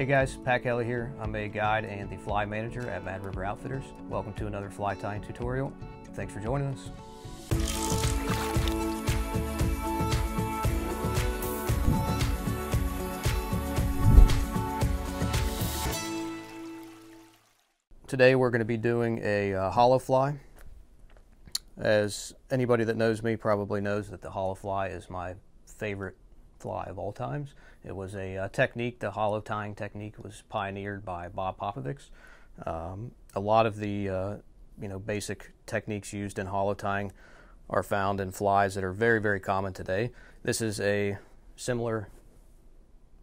Hey guys, Pat Kelly here. I'm a guide and the fly manager at Mad River Outfitters. Welcome to another fly tying tutorial. Thanks for joining us. Today we're going to be doing a uh, hollow fly. As anybody that knows me probably knows that the hollow fly is my favorite fly of all times. It was a, uh, technique, the hollow tying technique was pioneered by Bob Popovics. Um, a lot of the uh, you know basic techniques used in hollow tying are found in flies that are very very common today. This is a similar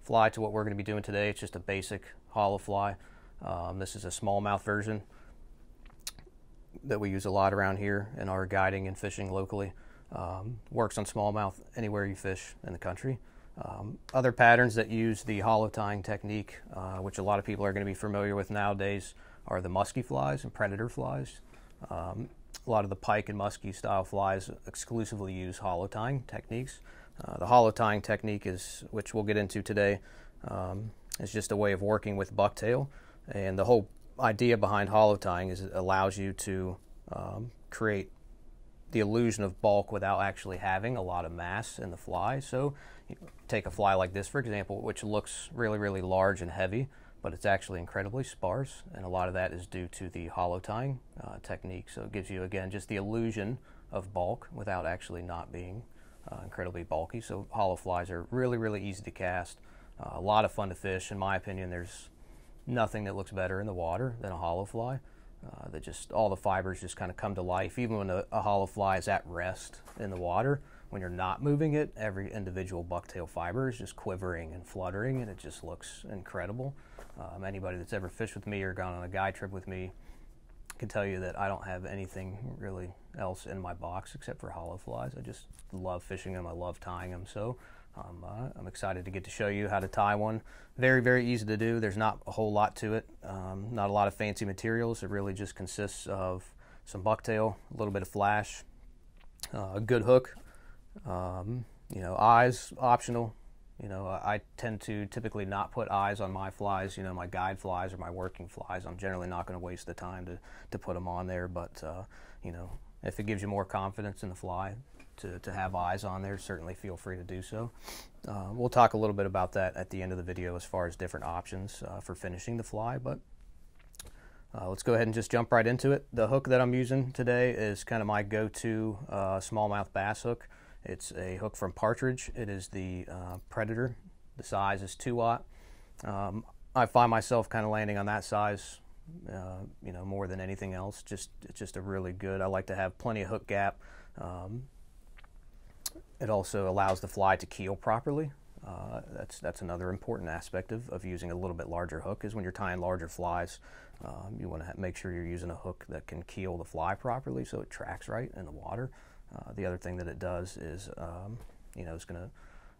fly to what we're going to be doing today. It's just a basic hollow fly. Um, this is a smallmouth version that we use a lot around here in our guiding and fishing locally. Um, works on smallmouth anywhere you fish in the country. Um, other patterns that use the hollow tying technique, uh, which a lot of people are going to be familiar with nowadays, are the musky flies and predator flies. Um, a lot of the pike and musky style flies exclusively use hollow tying techniques. Uh, the hollow tying technique is, which we'll get into today, um, is just a way of working with bucktail. And the whole idea behind hollow tying is it allows you to um, create the illusion of bulk without actually having a lot of mass in the fly. So take a fly like this, for example, which looks really, really large and heavy, but it's actually incredibly sparse, and a lot of that is due to the hollow tying uh, technique. So it gives you, again, just the illusion of bulk without actually not being uh, incredibly bulky. So hollow flies are really, really easy to cast. Uh, a lot of fun to fish. In my opinion, there's nothing that looks better in the water than a hollow fly. Uh, that just all the fibers just kind of come to life, even when a, a hollow fly is at rest in the water when you're not moving it, every individual bucktail fiber is just quivering and fluttering, and it just looks incredible. Um, anybody that's ever fished with me or gone on a guide trip with me can tell you that I don't have anything really else in my box except for hollow flies. I just love fishing them. I love tying them. So uh, I'm excited to get to show you how to tie one. Very, very easy to do. There's not a whole lot to it. Um, not a lot of fancy materials. It really just consists of some bucktail, a little bit of flash, uh, a good hook, um, you know, eyes optional. You know, I tend to typically not put eyes on my flies. You know, my guide flies or my working flies. I'm generally not going to waste the time to to put them on there. But uh, you know, if it gives you more confidence in the fly to to have eyes on there, certainly feel free to do so. Uh, we'll talk a little bit about that at the end of the video as far as different options uh, for finishing the fly, but. Uh, let's go ahead and just jump right into it. The hook that I'm using today is kind of my go-to uh, smallmouth bass hook. It's a hook from Partridge. It is the uh, Predator. The size is 2 aught. Um, I find myself kind of landing on that size, uh, you know, more than anything else. Just it's just a really good. I like to have plenty of hook gap. Um, it also allows the fly to keel properly. Uh, that's that's another important aspect of, of using a little bit larger hook is when you're tying larger flies, um, you want to make sure you're using a hook that can keel the fly properly so it tracks right in the water. Uh, the other thing that it does is, um, you know, it's going to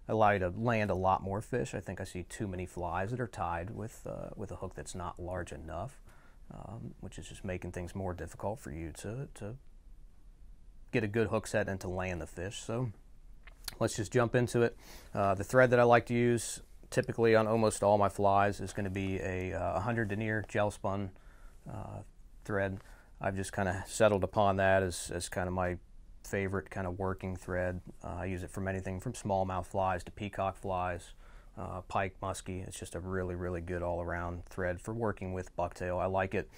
allow you to land a lot more fish. I think I see too many flies that are tied with uh, with a hook that's not large enough, um, which is just making things more difficult for you to to get a good hook set and to land the fish. So let's just jump into it. Uh, the thread that I like to use typically on almost all my flies is going to be a uh, 100 denier gel spun uh, thread. I've just kind of settled upon that as, as kind of my favorite kind of working thread. Uh, I use it from anything from smallmouth flies to peacock flies, uh, pike, muskie. It's just a really, really good all-around thread for working with bucktail. I like it.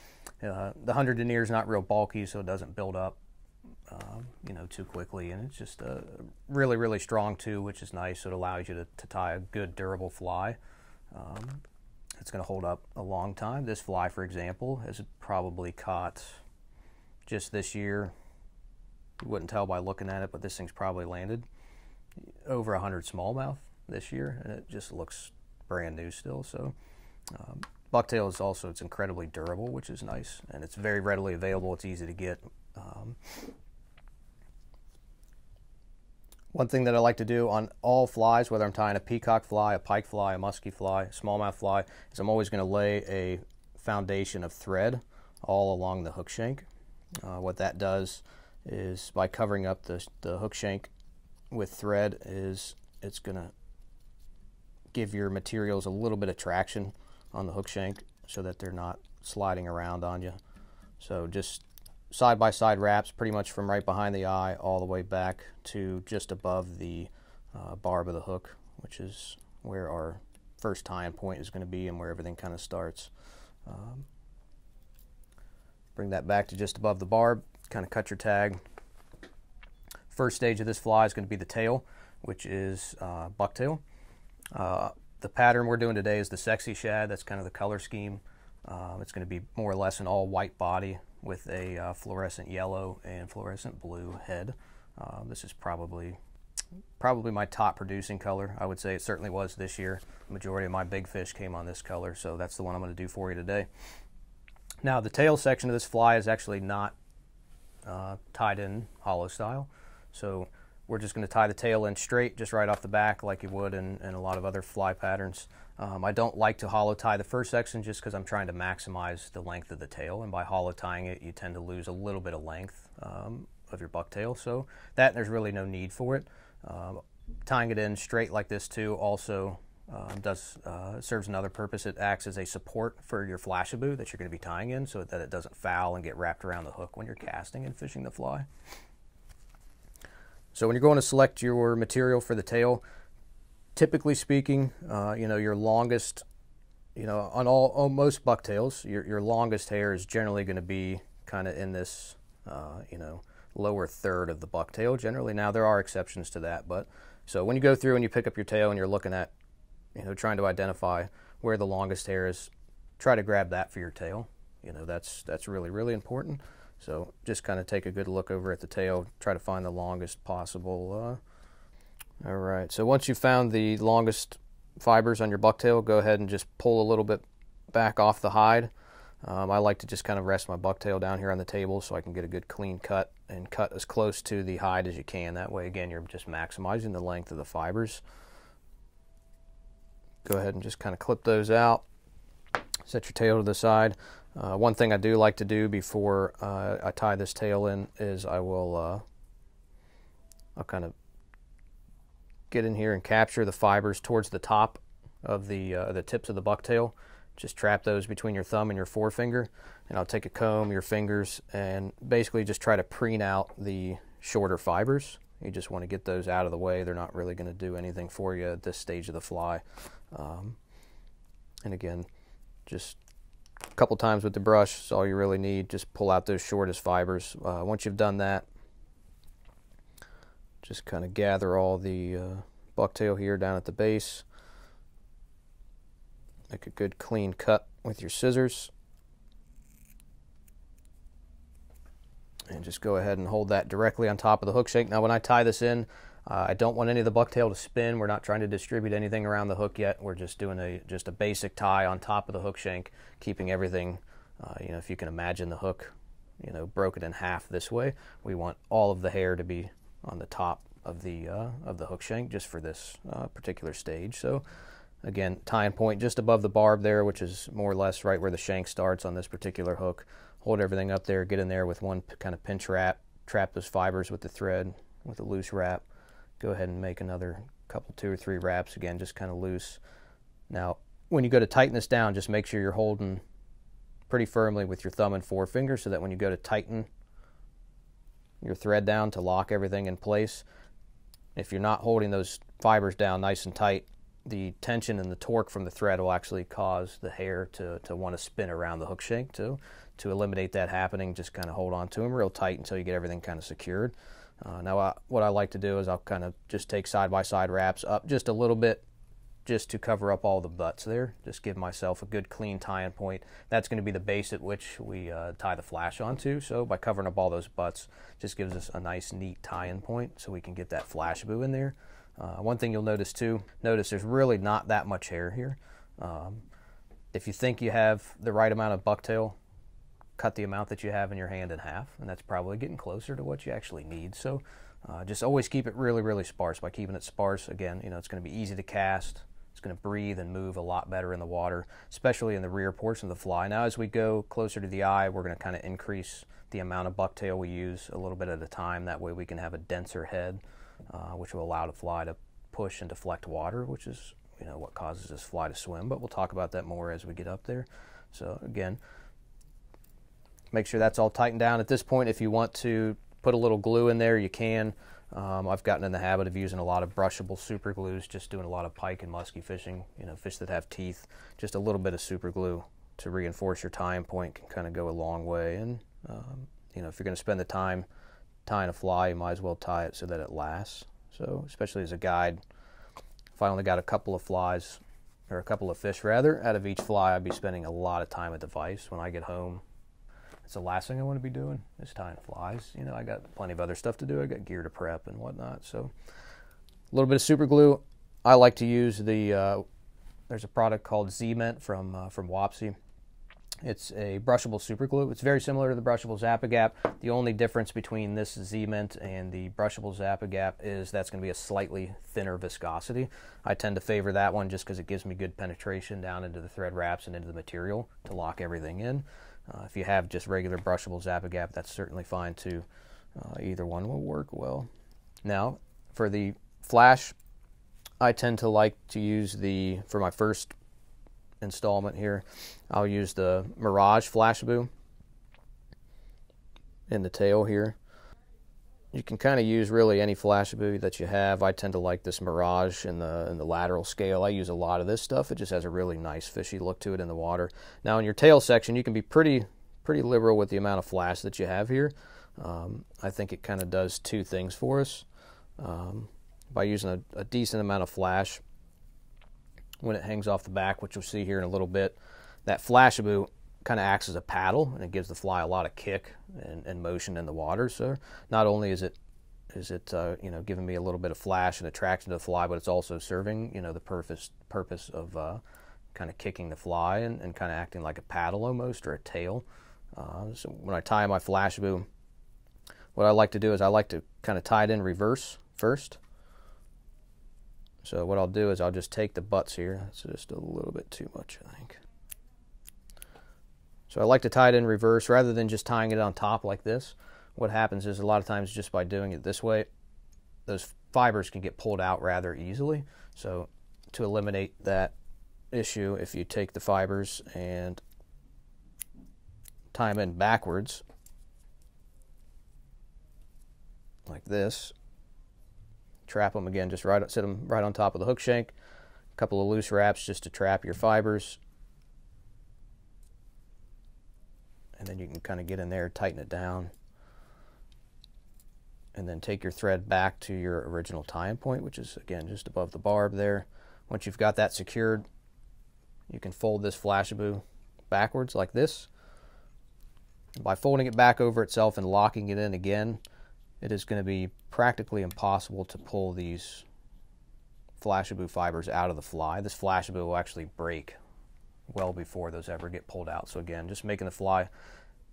Uh, the 100 denier is not real bulky, so it doesn't build up, uh, you know, too quickly. And it's just uh, really, really strong too, which is nice. So it allows you to, to tie a good, durable fly. Um, it's going to hold up a long time. This fly, for example, has probably caught just this year you wouldn't tell by looking at it, but this thing's probably landed over 100 smallmouth this year, and it just looks brand new still. So, um, bucktail is also it's incredibly durable, which is nice, and it's very readily available. It's easy to get. Um, one thing that I like to do on all flies, whether I'm tying a peacock fly, a pike fly, a musky fly, smallmouth fly, is I'm always going to lay a foundation of thread all along the hook shank. Uh, what that does is by covering up the, the hook shank with thread is it's going to give your materials a little bit of traction on the hook shank so that they're not sliding around on you. So just side by side wraps pretty much from right behind the eye all the way back to just above the uh, barb of the hook, which is where our first tying point is going to be and where everything kind of starts. Um, bring that back to just above the barb, kind of cut your tag. First stage of this fly is going to be the tail, which is uh, bucktail. Uh, the pattern we're doing today is the sexy shad. That's kind of the color scheme. Uh, it's going to be more or less an all white body with a uh, fluorescent yellow and fluorescent blue head. Uh, this is probably probably my top producing color. I would say it certainly was this year. The majority of my big fish came on this color, so that's the one I'm going to do for you today. Now, the tail section of this fly is actually not uh, tied in hollow style, so we're just going to tie the tail in straight, just right off the back, like you would in, in a lot of other fly patterns. Um, I don't like to hollow tie the first section just because I'm trying to maximize the length of the tail, and by hollow tying it, you tend to lose a little bit of length um, of your bucktail. So that there's really no need for it. Um, tying it in straight like this too also uh, does uh, serves another purpose. It acts as a support for your Flashabou that you're going to be tying in, so that it doesn't foul and get wrapped around the hook when you're casting and fishing the fly. So when you're going to select your material for the tail, typically speaking, uh, you know your longest, you know on all, all most bucktails, your your longest hair is generally going to be kind of in this, uh, you know lower third of the bucktail generally. Now there are exceptions to that, but so when you go through and you pick up your tail and you're looking at, you know, trying to identify where the longest hair is, try to grab that for your tail. You know, that's that's really really important. So just kind of take a good look over at the tail, try to find the longest possible. Uh, all right. So once you've found the longest fibers on your bucktail, go ahead and just pull a little bit back off the hide. Um, I like to just kind of rest my bucktail down here on the table so I can get a good clean cut and cut as close to the hide as you can. That way, again, you're just maximizing the length of the fibers. Go ahead and just kind of clip those out. Set your tail to the side. Uh, one thing I do like to do before uh, I tie this tail in is I will uh, I'll kind of get in here and capture the fibers towards the top of the uh, the tips of the bucktail just trap those between your thumb and your forefinger. And I'll take a comb, your fingers, and basically just try to preen out the shorter fibers. You just want to get those out of the way. They're not really going to do anything for you at this stage of the fly. Um, and again, just a couple times with the brush is all you really need. Just pull out those shortest fibers. Uh, once you've done that, just kind of gather all the uh, bucktail here down at the base. Make a good clean cut with your scissors. And just go ahead and hold that directly on top of the hook shank. Now when I tie this in, uh, I don't want any of the bucktail to spin. We're not trying to distribute anything around the hook yet. We're just doing a just a basic tie on top of the hook shank, keeping everything, uh, you know, if you can imagine the hook, you know, broken in half this way. We want all of the hair to be on the top of the uh, of the hook shank just for this uh, particular stage. So Again, tying point just above the barb there, which is more or less right where the shank starts on this particular hook. Hold everything up there, get in there with one kind of pinch wrap, trap those fibers with the thread with a loose wrap. Go ahead and make another couple, two or three wraps again, just kind of loose. Now, when you go to tighten this down, just make sure you're holding pretty firmly with your thumb and forefinger so that when you go to tighten your thread down to lock everything in place, if you're not holding those fibers down nice and tight, the tension and the torque from the thread will actually cause the hair to, to want to spin around the hook shank too. To eliminate that happening, just kind of hold on to them real tight until you get everything kind of secured. Uh, now, I, what I like to do is I'll kind of just take side by side wraps up just a little bit just to cover up all the butts there. Just give myself a good clean tie-in point. That's going to be the base at which we uh, tie the flash onto. So by covering up all those butts, just gives us a nice neat tie-in point so we can get that Flashabou in there. Uh, one thing you'll notice too, notice there's really not that much hair here. Um, if you think you have the right amount of bucktail, cut the amount that you have in your hand in half, and that's probably getting closer to what you actually need. So uh, just always keep it really, really sparse. By keeping it sparse, again, you know, it's going to be easy to cast. It's going to breathe and move a lot better in the water, especially in the rear portion of the fly. Now, as we go closer to the eye, we're going to kind of increase the amount of bucktail we use a little bit at a time. That way we can have a denser head uh, which will allow the fly to push and deflect water, which is you know what causes this fly to swim, but we'll talk about that more as we get up there. So again, make sure that's all tightened down. At this point, if you want to put a little glue in there, you can. Um, I've gotten in the habit of using a lot of brushable super glues, just doing a lot of pike and musky fishing, you know, fish that have teeth. Just a little bit of super glue to reinforce your tying point can kind of go a long way. And, um, you know, if you're going to spend the time tying a fly, you might as well tie it so that it lasts. So, especially as a guide, if I only got a couple of flies, or a couple of fish rather, out of each fly, I'd be spending a lot of time at the vise. When I get home, it's the last thing I want to be doing is tying flies. You know, I got plenty of other stuff to do. I got gear to prep and whatnot. So a little bit of super glue. I like to use the. Uh, there's a product called Z-Ment from uh, from Wapsi. It's a brushable super glue. It's very similar to the brushable Zap-A-Gap. The only difference between this Z-Ment and the brushable Zap-A-Gap is that's going to be a slightly thinner viscosity. I tend to favor that one just because it gives me good penetration down into the thread wraps and into the material to lock everything in. Uh, if you have just regular brushable Zap-A-Gap, that's certainly fine too. Uh, either one will work well. Now, for the flash, I tend to like to use the, for my first installment here, I'll use the Mirage Flashabou in the tail here. You can kind of use really any Flashabou that you have. I tend to like this Mirage in the in the lateral scale. I use a lot of this stuff. It just has a really nice fishy look to it in the water. Now in your tail section, you can be pretty pretty liberal with the amount of flash that you have here. Um, I think it kind of does two things for us. Um, by using a, a, decent amount of flash when it hangs off the back, which you'll see here in a little bit, that Flashabou kind of acts as a paddle and it gives the fly a lot of kick and, and motion in the water. So not only is it is it uh, you know giving me a little bit of flash and attraction to the fly, but it's also serving you know the purpose purpose of uh, kind of kicking the fly and, and kind of acting like a paddle almost or a tail. Uh, so when I tie my Flashabou, what I like to do is I like to kind of tie it in reverse first. So what I'll do is I'll just take the butts here. It's just a little bit too much, I think. So I like to tie it in reverse rather than just tying it on top like this. What happens is a lot of times just by doing it this way, those fibers can get pulled out rather easily. So to eliminate that issue, if you take the fibers and tie them in backwards, like this, trap them again, just right, sit them right on top of the hook shank, a couple of loose wraps just to trap your fibers, and then you can kind of get in there, tighten it down, and then take your thread back to your original tying point, which is again just above the barb there. Once you've got that secured, you can fold this Flashabou backwards like this. By folding it back over itself and locking it in again, it is going to be practically impossible to pull these Flashabou fibers out of the fly. This Flashabou will actually break well before those ever get pulled out. So again, just making the fly,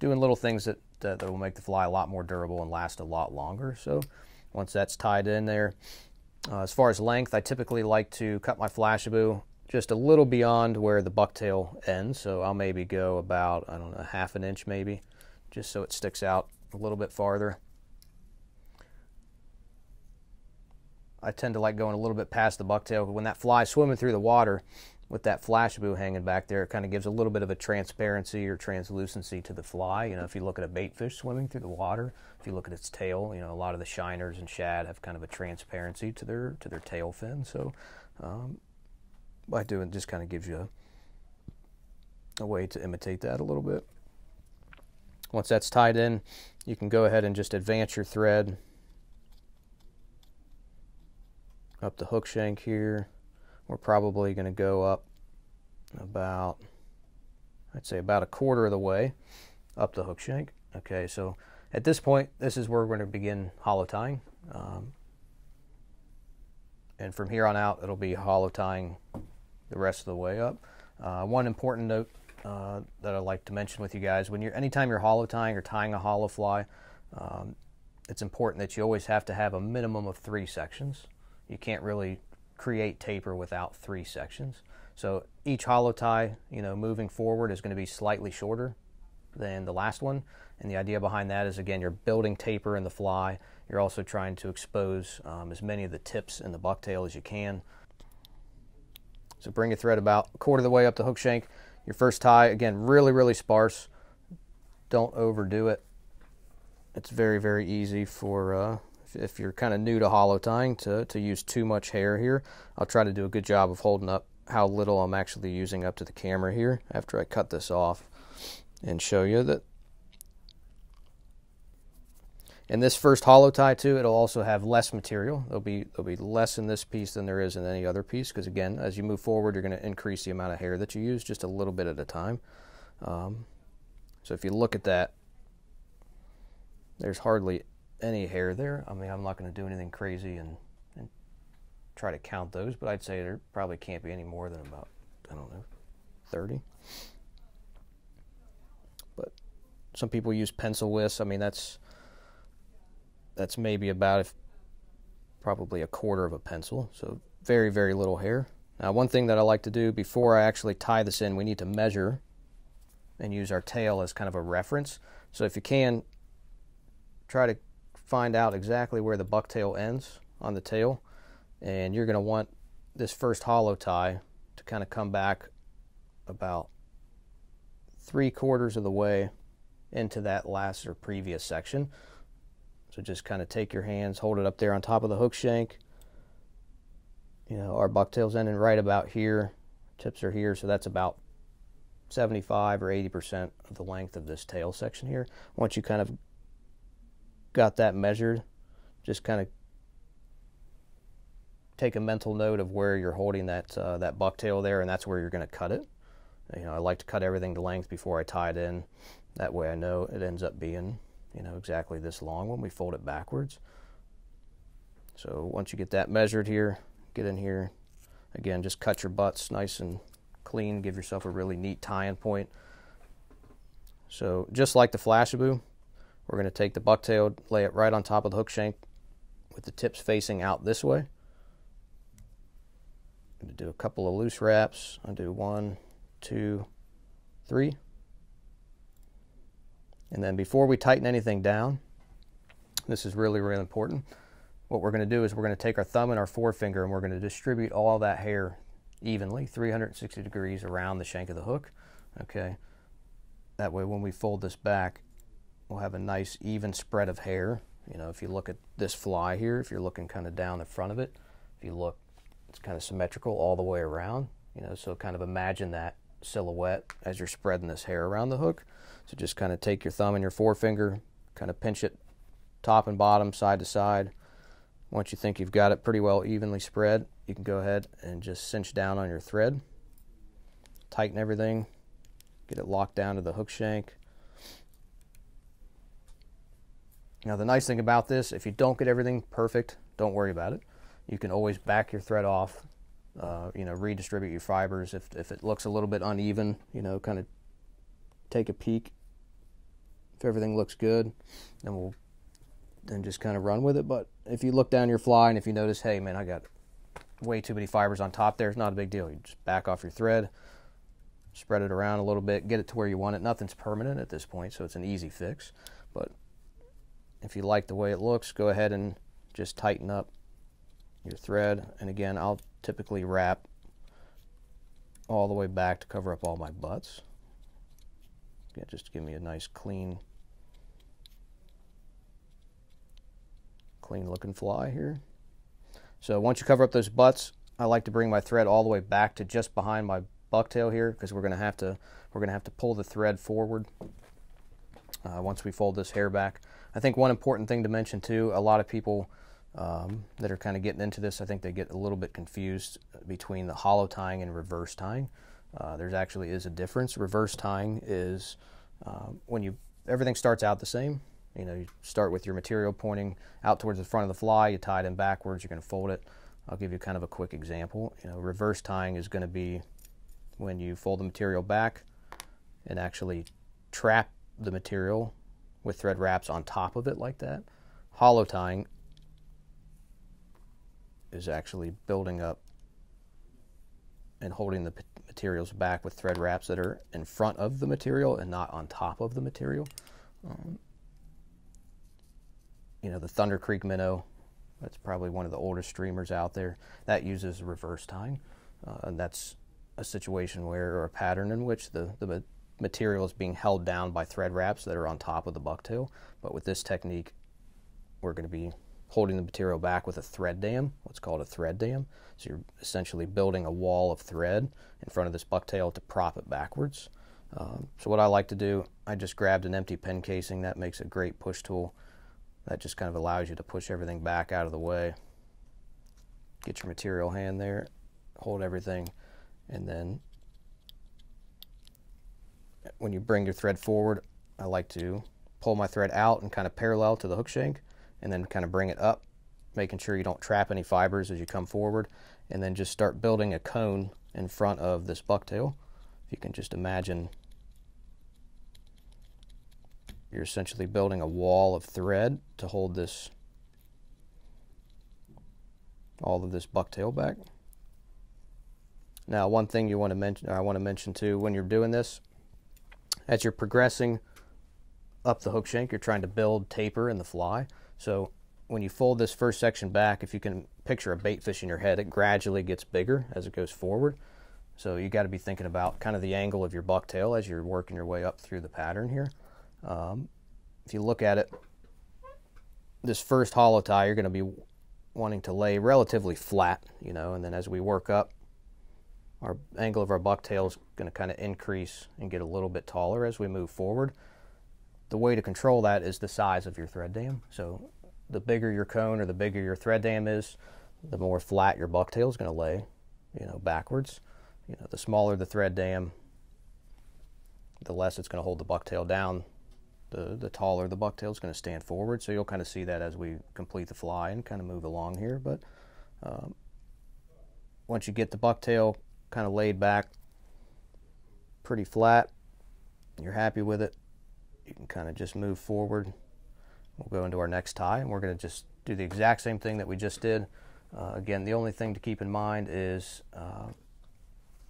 doing little things that, that, that will make the fly a lot more durable and last a lot longer. So once that's tied in there, uh, as far as length, I typically like to cut my Flashabou just a little beyond where the bucktail ends. So I'll maybe go about, I don't know, half an inch maybe, just so it sticks out a little bit farther. I tend to like going a little bit past the bucktail. When that fly's swimming through the water, with that Flashabou hanging back there, it kind of gives a little bit of a transparency or translucency to the fly. You know, if you look at a bait fish swimming through the water, if you look at its tail, you know, a lot of the shiners and shad have kind of a transparency to their to their tail fin. So, um, by doing just kind of gives you a, a way to imitate that a little bit. Once that's tied in, you can go ahead and just advance your thread up the hook shank here we're probably going to go up about, I'd say about a quarter of the way up the hook shank. Okay, so at this point, this is where we're going to begin hollow tying. Um, and from here on out, it'll be hollow tying the rest of the way up. Uh, one important note uh, that I'd like to mention with you guys: when you're anytime you're hollow tying or tying a hollow fly, um, it's important that you always have to have a minimum of three sections. You can't really create taper without three sections. So each hollow tie, you know, moving forward is going to be slightly shorter than the last one. And the idea behind that is, again, you're building taper in the fly. You're also trying to expose um, as many of the tips in the bucktail as you can. So bring your thread about a quarter of the way up the hook shank. Your first tie, again, really, really sparse. Don't overdo it. It's very, very easy for uh, if you're kind of new to hollow tying to, to use too much hair here. I'll try to do a good job of holding up how little I'm actually using up to the camera here after I cut this off and show you that in this first hollow tie too, it'll also have less material. There'll be there'll be less in this piece than there is in any other piece because again, as you move forward, you're going to increase the amount of hair that you use just a little bit at a time. Um, so if you look at that, there's hardly any hair there. I mean, I'm not going to do anything crazy and, and try to count those, but I'd say there probably can't be any more than about I don't know, 30. But some people use pencil whisks. I mean, that's that's maybe about if, probably a quarter of a pencil. So very, very little hair. Now, one thing that I like to do before I actually tie this in, we need to measure and use our tail as kind of a reference. So if you can, try to find out exactly where the bucktail ends on the tail. And you're going to want this first hollow tie to kind of come back about three quarters of the way into that last or previous section. So just kind of take your hands, hold it up there on top of the hook shank. You know, our bucktail's ending right about here. Tips are here, so that's about 75 or 80% of the length of this tail section here. Once you kind of got that measured, just kind of take a mental note of where you're holding that uh, that bucktail there, and that's where you're going to cut it. You know, I like to cut everything to length before I tie it in. That way, I know it ends up being you know exactly this long when we fold it backwards. So once you get that measured here, get in here. Again, just cut your butts nice and clean. Give yourself a really neat tying point. So just like the Flashabou, we're going to take the bucktail, lay it right on top of the hook shank with the tips facing out this way. I'm going to do a couple of loose wraps. I'll do one, two, three. And then before we tighten anything down, this is really, really important. What we're going to do is we're going to take our thumb and our forefinger and we're going to distribute all that hair evenly, 360 degrees around the shank of the hook. Okay. That way, when we fold this back, we'll have a nice even spread of hair. You know, if you look at this fly here, if you're looking kind of down the front of it, if you look, it's kind of symmetrical all the way around. You know, so kind of imagine that silhouette as you're spreading this hair around the hook. So just kind of take your thumb and your forefinger, kind of pinch it top and bottom, side to side. Once you think you've got it pretty well evenly spread, you can go ahead and just cinch down on your thread. Tighten everything, get it locked down to the hook shank. Now the nice thing about this, if you don't get everything perfect, don't worry about it. You can always back your thread off, uh, you know, redistribute your fibers. If, if it looks a little bit uneven, you know, kind of take a peek if everything looks good, then we'll then just kind of run with it. But if you look down your fly and if you notice, hey man, I got way too many fibers on top there, it's not a big deal. You just back off your thread, spread it around a little bit, get it to where you want it. Nothing's permanent at this point, so it's an easy fix. But if you like the way it looks, go ahead and just tighten up your thread. And again, I'll typically wrap all the way back to cover up all my butts just to give me a nice clean, clean looking fly here. So once you cover up those butts, I like to bring my thread all the way back to just behind my bucktail here because we're going to have to we're going to have to pull the thread forward uh, once we fold this hair back. I think one important thing to mention too, a lot of people um, that are kind of getting into this, I think they get a little bit confused between the hollow tying and reverse tying. Uh, there's actually is a difference. Reverse tying is uh, when you everything starts out the same. You know, you start with your material pointing out towards the front of the fly. You tie it in backwards. You're going to fold it. I'll give you kind of a quick example. You know, reverse tying is going to be when you fold the material back and actually trap the material with thread wraps on top of it like that. Hollow tying is actually building up and holding the materials back with thread wraps that are in front of the material and not on top of the material. Um, you know, the Thunder Creek minnow, that's probably one of the oldest streamers out there, that uses reverse tying. uh, and that's a situation where, or a pattern in which the, the material is being held down by thread wraps that are on top of the bucktail. But with this technique, we're going to be holding the material back with a thread dam, what's called a thread dam. So you're essentially building a wall of thread in front of this bucktail to prop it backwards. Um, so what I like to do, I just grabbed an empty pen casing. That makes a great push tool. That just kind of allows you to push everything back out of the way. Get your material hand there, hold everything, and then when you bring your thread forward, I like to pull my thread out and kind of parallel to the hook shank and then kind of bring it up, making sure you don't trap any fibers as you come forward, and then just start building a cone in front of this bucktail. If you can just imagine you're essentially building a wall of thread to hold this all of this bucktail back. Now, one thing you want to mention, I want to mention too, when you're doing this, as you're progressing up the hook shank, you're trying to build taper in the fly. So when you fold this first section back, if you can picture a bait fish in your head, it gradually gets bigger as it goes forward. So you got to be thinking about kind of the angle of your bucktail as you're working your way up through the pattern here. Um, if you look at it, this first hollow tie, you're going to be wanting to lay relatively flat, you know, and then as we work up, our angle of our bucktail is going to kind of increase and get a little bit taller as we move forward. The way to control that is the size of your thread dam. So the bigger your cone or the bigger your thread dam is, the more flat your bucktail is going to lay, you know, backwards. You know, the smaller the thread dam, the less it's going to hold the bucktail down. The, the taller the bucktail is going to stand forward. So you'll kind of see that as we complete the fly and kind of move along here. But um, once you get the bucktail kind of laid back pretty flat, you're happy with it, you can kind of just move forward. We'll go into our next tie and we're going to just do the exact same thing that we just did. Uh, again, the only thing to keep in mind is uh,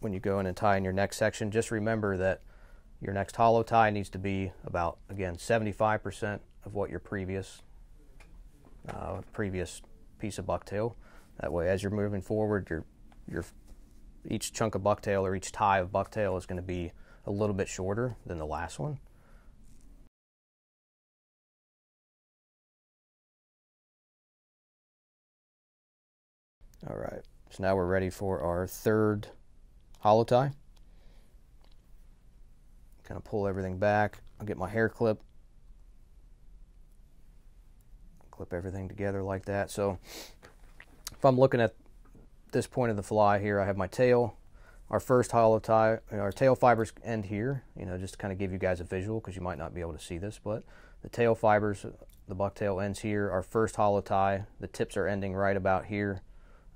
when you go in and tie in your next section, just remember that your next hollow tie needs to be about, again, 75% of what your previous uh, previous piece of bucktail. That way, as you're moving forward, your your each chunk of bucktail or each tie of bucktail is going to be a little bit shorter than the last one. All right, so now we're ready for our third hollow tie. Kind of pull everything back. I'll get my hair clip. Clip everything together like that. So if I'm looking at this point of the fly here, I have my tail. Our first hollow tie, our tail fibers end here, you know, just to kind of give you guys a visual because you might not be able to see this, but the tail fibers, the bucktail ends here. Our first hollow tie, the tips are ending right about here.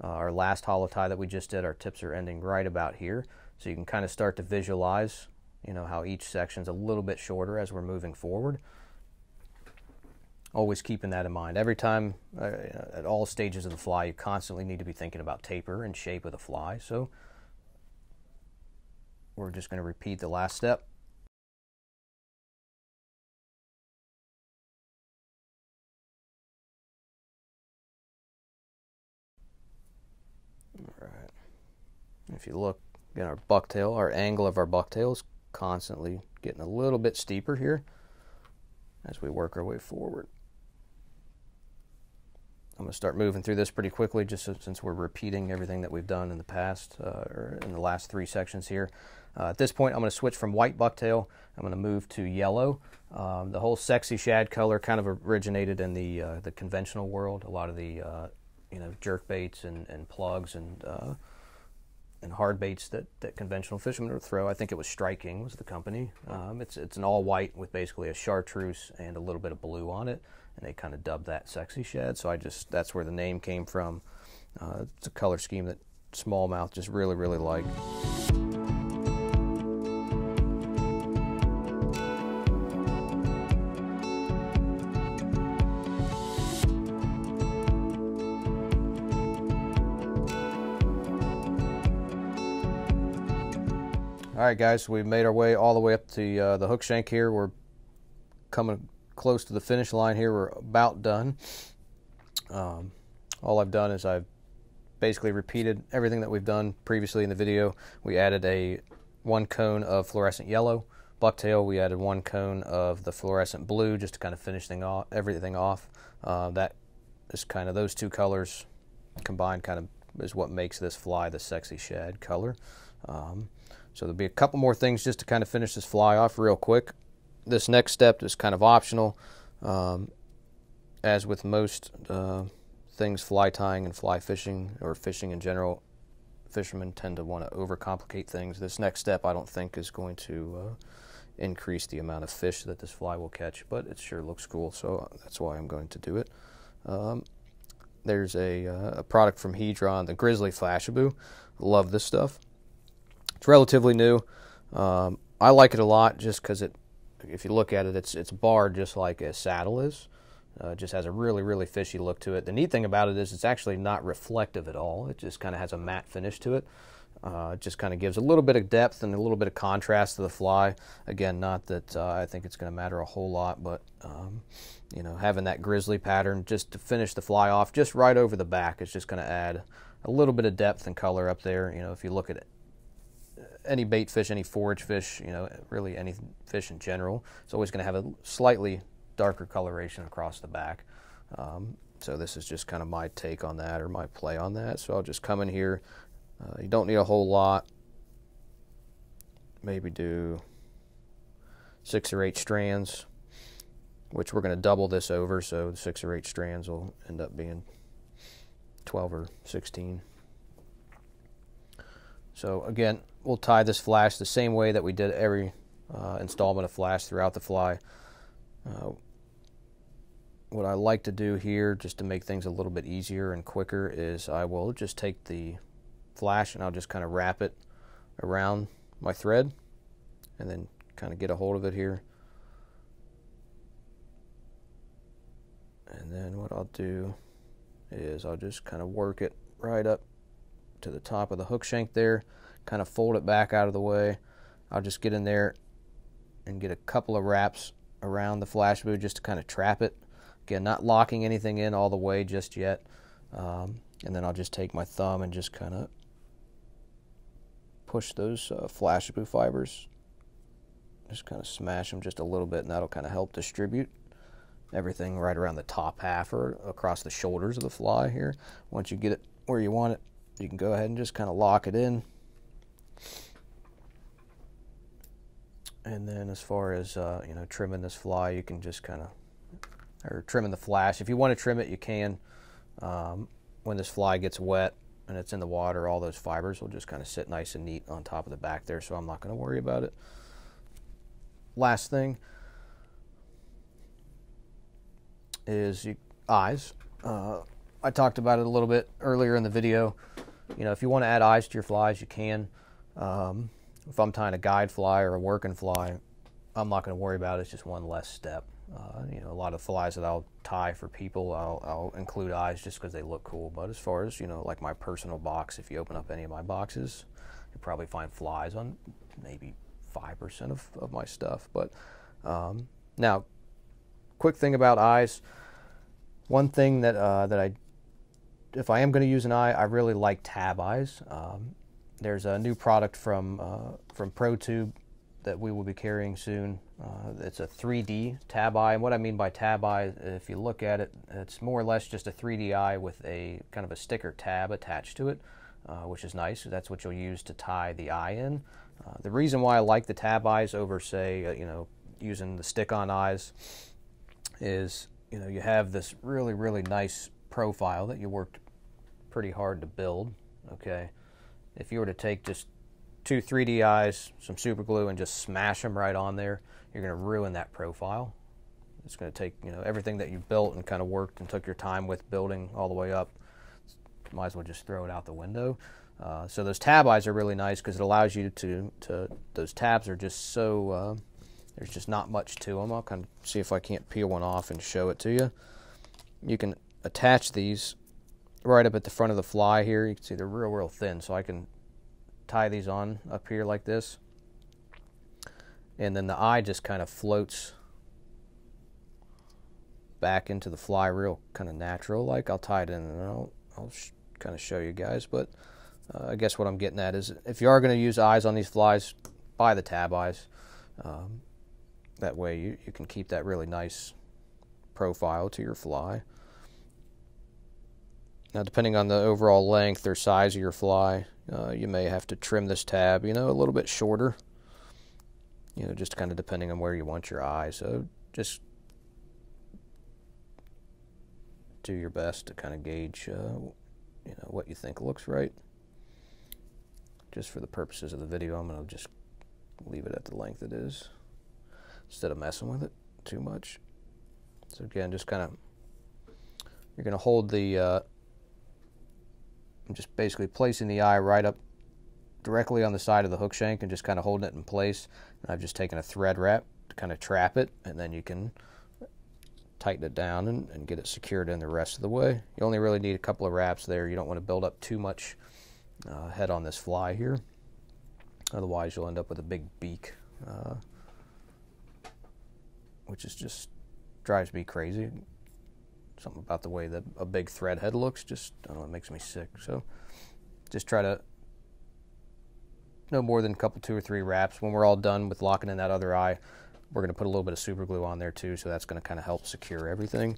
Uh, our last hollow tie that we just did, our tips are ending right about here. So you can kind of start to visualize, you know, how each section's a little bit shorter as we're moving forward always keeping that in mind. Every time, uh, at all stages of the fly, you constantly need to be thinking about taper and shape of the fly. So we're just going to repeat the last step. All right. If you look at our bucktail, our angle of our bucktail is constantly getting a little bit steeper here as we work our way forward. I'm going to start moving through this pretty quickly just so, since we're repeating everything that we've done in the past uh, or in the last three sections here. Uh, at this point, I'm going to switch from white bucktail. I'm going to move to yellow. Um, the whole sexy shad color kind of originated in the uh, the conventional world. A lot of the uh, you know jerk baits and, and plugs and uh, and hard baits that, that conventional fishermen would throw. I think it was Strike King was the company. Um, it's it's an all white with basically a chartreuse and a little bit of blue on it and they kind of dubbed that sexy shad. So I just that's where the name came from. Uh, it's a color scheme that smallmouth just really really like. All right, guys, we've made our way all the way up to uh, the hook shank here. We're coming close to the finish line here. We're about done. Um, all I've done is I've basically repeated everything that we've done previously in the video. We added a one cone of fluorescent yellow bucktail. We added one cone of the fluorescent blue just to kind of finish thing off, everything off. Uh, that is kind of those two colors combined kind of is what makes this fly the sexy shad color. Um, so there'll be a couple more things just to kind of finish this fly off real quick. This next step is kind of optional. Um, as with most uh, things fly tying and fly fishing or fishing in general, fishermen tend to want to overcomplicate things. This next step I don't think is going to uh, increase the amount of fish that this fly will catch, but it sure looks cool, so that's why I'm going to do it. Um, there's a, uh, a, product from Hedron, the Grizzly Flashabou. Love this stuff. It's relatively new. Um, I like it a lot just because it, if you look at it, it's it's barred just like a saddle is. Uh, just has a really, really fishy look to it. The neat thing about it is it's actually not reflective at all. It just kind of has a matte finish to it. Uh, it just kind of gives a little bit of depth and a little bit of contrast to the fly. Again, not that uh, I think it's going to matter a whole lot, but um, you know, having that grizzly pattern just to finish the fly off, just right over the back, is just going to add a little bit of depth and color up there. You know, if you look at it, any bait fish, any forage fish, you know, really any fish in general, it's always going to have a slightly darker coloration across the back. Um, so this is just kind of my take on that or my play on that. So I'll just come in here. Uh, you don't need a whole lot. Maybe do six or eight strands, which we're going to double this over. So six or eight strands will end up being 12 or 16. So again, we'll tie this flash the same way that we did every uh, installment of flash throughout the fly. Uh, what I like to do here, just to make things a little bit easier and quicker, is I will just take the flash and I'll just kind of wrap it around my thread and then kind of get a hold of it here. And then what I'll do is I'll just kind of work it right up to the top of the hook shank there, kind of fold it back out of the way. I'll just get in there and get a couple of wraps around the Flashabou just to kind of trap it Again, not locking anything in all the way just yet. Um, and then I'll just take my thumb and just kind of push those uh, Flashabou fibers. Just kind of smash them just a little bit, and that'll kind of help distribute everything right around the top half or across the shoulders of the fly here. Once you get it where you want it, you can go ahead and just kind of lock it in. And then as far as, uh, you know, trimming this fly, you can just kind of or trimming the flash. If you want to trim it, you can. Um, when this fly gets wet and it's in the water, all those fibers will just kind of sit nice and neat on top of the back there, so I'm not going to worry about it. Last thing is you, eyes. Uh, I talked about it a little bit earlier in the video. You know, if you want to add eyes to your flies, you can. Um, if I'm tying a guide fly or a working fly, I'm not going to worry about it. It's just one less step. Uh, you know, a lot of flies that I'll tie for people, I'll, I'll include eyes just because they look cool. But as far as, you know, like my personal box, if you open up any of my boxes, you'll probably find flies on maybe 5% of, of my stuff. But um, now, quick thing about eyes. One thing that, uh, that I, if I am going to use an eye, I really like tab eyes. Um, there's a new product from, uh, from ProTube that we will be carrying soon. Uh, it's a 3D tab eye. And what I mean by tab eye, if you look at it, it's more or less just a 3D eye with a kind of a sticker tab attached to it, uh, which is nice. That's what you'll use to tie the eye in. Uh, the reason why I like the tab eyes over, say, uh, you know, using the stick-on eyes is, you know, you have this really, really nice profile that you worked pretty hard to build, okay? If you were to take just two 3D eyes, some super glue, and just smash them right on there, you're going to ruin that profile. It's going to take you know everything that you built and kind of worked and took your time with building all the way up. Might as well just throw it out the window. Uh, so those tab eyes are really nice because it allows you to to those tabs are just so uh, there's just not much to them. I'll kind of see if I can't peel one off and show it to you. You can attach these right up at the front of the fly here. You can see they're real real thin, so I can tie these on up here like this. And then the eye just kind of floats back into the fly real kind of natural like. I'll tie it in and I'll, I'll kind of show you guys. But uh, I guess what I'm getting at is if you are going to use eyes on these flies, buy the tab eyes. Um, that way you, you can keep that really nice profile to your fly. Now, depending on the overall length or size of your fly, uh, you may have to trim this tab, you know, a little bit shorter. You know, just kind of depending on where you want your eye. So just do your best to kind of gauge, uh, you know, what you think looks right. Just for the purposes of the video, I'm going to just leave it at the length it is instead of messing with it too much. So again, just kind of, you're going to hold the, uh, I'm just basically placing the eye right up directly on the side of the hook shank and just kind of holding it in place. And I've just taken a thread wrap to kind of trap it, and then you can tighten it down and, and get it secured in the rest of the way. You only really need a couple of wraps there. You don't want to build up too much uh, head on this fly here. Otherwise, you'll end up with a big beak, uh, which is just drives me crazy. Something about the way that a big thread head looks just, I don't know, it makes me sick. So just try to no more than a couple, two or three wraps. When we're all done with locking in that other eye, we're going to put a little bit of super glue on there too, so that's going to kind of help secure everything.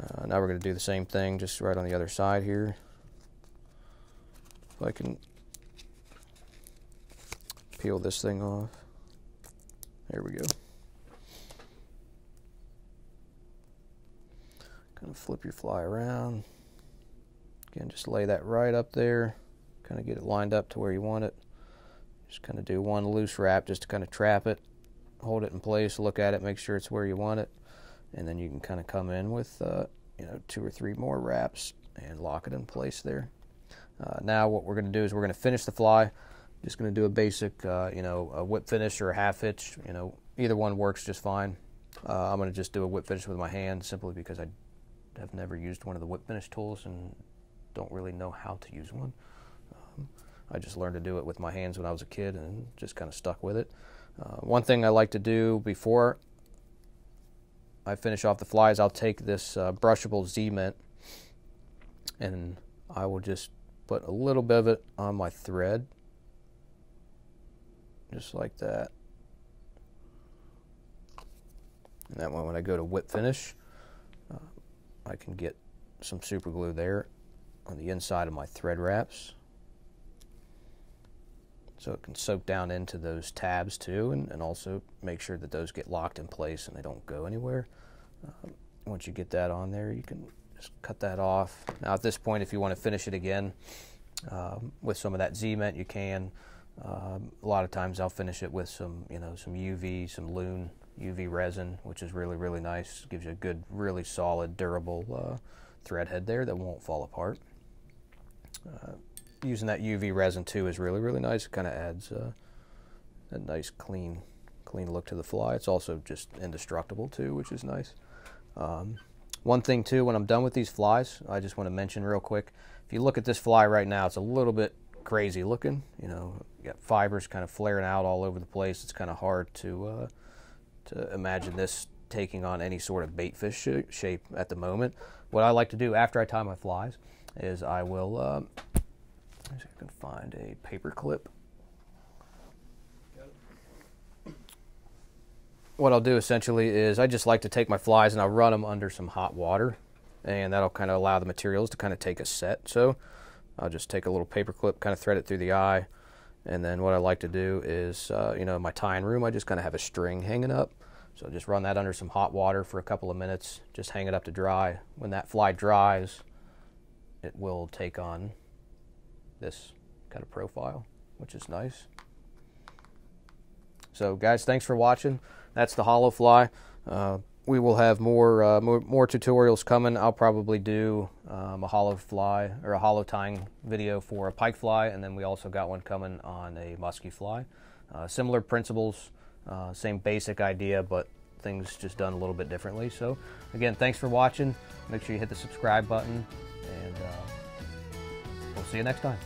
Uh, now we're going to do the same thing just right on the other side here. If I can peel this thing off. There we go. Kind of flip your fly around. Again, just lay that right up there. Kind of get it lined up to where you want it. Just kind of do one loose wrap just to kind of trap it. Hold it in place, look at it, make sure it's where you want it. And then you can kind of come in with, uh, you know, two or three more wraps and lock it in place there. Uh, now what we're going to do is we're going to finish the fly just going to do a basic, uh, you know, a whip finish or a half hitch. You know, either one works just fine. Uh, I'm going to just do a whip finish with my hand simply because I have never used one of the whip finish tools and don't really know how to use one. Um, I just learned to do it with my hands when I was a kid and just kind of stuck with it. Uh, one thing I like to do before I finish off the flies, I'll take this uh, brushable Z-Mint and I will just put a little bit of it on my thread just like that. And that way when I go to whip finish, I can get some super glue there on the inside of my thread wraps. So it can soak down into those tabs too and, and also make sure that those get locked in place and they don't go anywhere. Uh, once you get that on there, you can just cut that off. Now at this point, if you want to finish it again um, with some of that Z-Mint, you can. Um, a lot of times I'll finish it with some, you know, some UV, some Loon UV resin, which is really, really nice. Gives you a good, really solid, durable uh, thread head there that won't fall apart. Uh, using that UV resin too is really, really nice. It kind of adds uh, a nice, clean, clean look to the fly. It's also just indestructible too, which is nice. Um, one thing too, when I'm done with these flies, I just want to mention real quick. If you look at this fly right now, it's a little bit crazy looking. You know, you got fibers kind of flaring out all over the place. It's kind of hard to uh, to imagine this taking on any sort of bait fish sh shape at the moment. What I like to do after I tie my flies is I will. Um, I can find a paper clip. What I'll do essentially is I just like to take my flies and I'll run them under some hot water, and that'll kind of allow the materials to kind of take a set. So I'll just take a little paper clip, kind of thread it through the eye, and then what I like to do is, uh, you know, in my tying room, I just kind of have a string hanging up. So just run that under some hot water for a couple of minutes, just hang it up to dry. When that fly dries, it will take on this kind of profile, which is nice. So guys, thanks for watching. That's the hollow fly. Uh, we will have more, uh, more, more tutorials coming. I'll probably do um, a hollow fly or a hollow tying video for a pike fly, and then we also got one coming on a musky fly. Uh, similar principles, uh, same basic idea, but things just done a little bit differently. So again, thanks for watching. Make sure you hit the subscribe button, and uh, we'll see you next time.